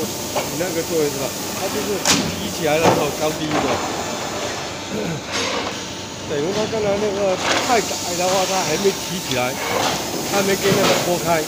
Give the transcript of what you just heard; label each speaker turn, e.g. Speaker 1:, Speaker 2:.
Speaker 1: 你那个座位是吧？它就是提起来的时候高低的。等于它刚才那个太窄的话，它还没提起来，还没跟那个拨开。